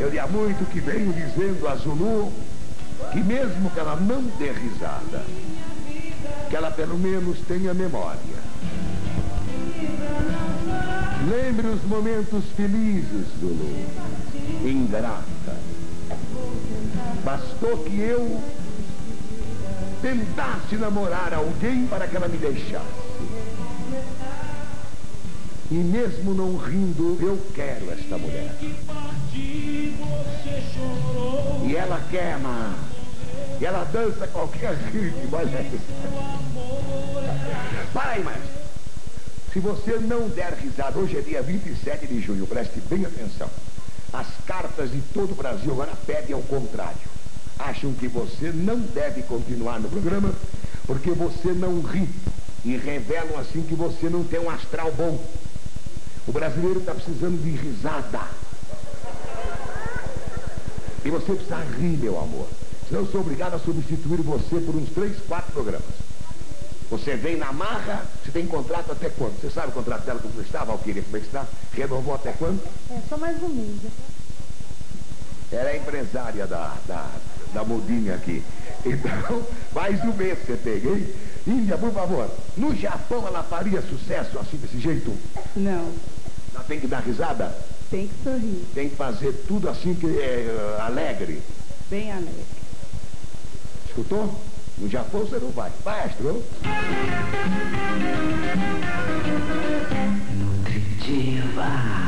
Eu há muito que venho dizendo a Zulu que mesmo que ela não dê risada, que ela pelo menos tenha memória. Lembre os momentos felizes, Zulu. Ingrata. Bastou que eu tentasse namorar alguém para que ela me deixasse. E mesmo não rindo, eu quero esta mulher. E ela quer, mas e ela dança qualquer ritmo, olha aí. Para aí, mas Se você não der risada, hoje é dia 27 de junho, preste bem atenção. As cartas de todo o Brasil agora pedem ao contrário. Acham que você não deve continuar no programa porque você não ri. E revelam assim que você não tem um astral bom. O brasileiro está precisando de risada. E você precisa rir, meu amor. Eu sou obrigado a substituir você por uns três, quatro programas. Você vem na marra, você tem contrato até quando? Você sabe o contrato dela como está, Valquíria? Como é que está? Renovou até quando? É, só mais um mês. Ela é empresária da, da, da mudinha aqui. Então, mais um mês você tem, hein? Índia, por favor, no Japão ela faria sucesso assim, desse jeito? Não. Tem que dar risada? Tem que sorrir. Tem que fazer tudo assim que é uh, alegre? Bem alegre. Escutou? No Japão você não vai. Vai, Astro. Nutritiva.